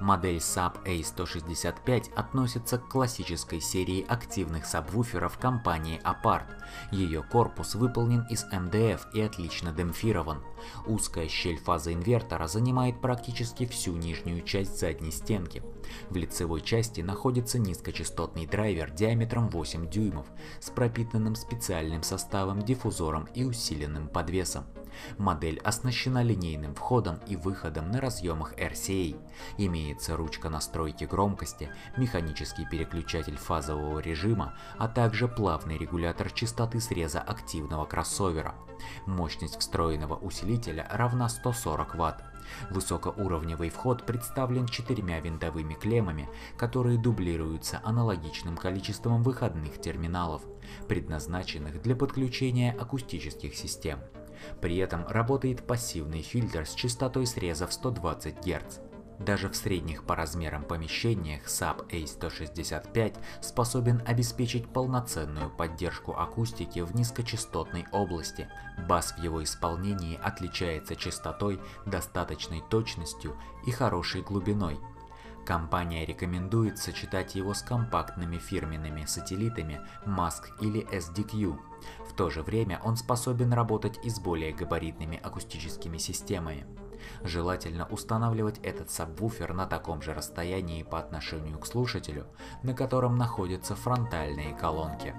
Модель SAP A165 относится к классической серии активных сабвуферов компании Apart. Ее корпус выполнен из МДФ и отлично демпфирован. Узкая щель фазы инвертора занимает практически всю нижнюю часть задней стенки. В лицевой части находится низкочастотный драйвер диаметром 8 дюймов с пропитанным специальным составом, диффузором и усиленным подвесом. Модель оснащена линейным входом и выходом на разъемах RCA. Имеется ручка настройки громкости, механический переключатель фазового режима, а также плавный регулятор частоты среза активного кроссовера. Мощность встроенного усилителя равна 140 Вт. Высокоуровневый вход представлен четырьмя винтовыми клеммами, которые дублируются аналогичным количеством выходных терминалов, предназначенных для подключения акустических систем. При этом работает пассивный фильтр с частотой среза в 120 Гц. Даже в средних по размерам помещениях SAP A165 способен обеспечить полноценную поддержку акустики в низкочастотной области. Бас в его исполнении отличается частотой, достаточной точностью и хорошей глубиной. Компания рекомендует сочетать его с компактными фирменными сателлитами MASC или SDQ. То же время он способен работать и с более габаритными акустическими системами. Желательно устанавливать этот сабвуфер на таком же расстоянии по отношению к слушателю, на котором находятся фронтальные колонки.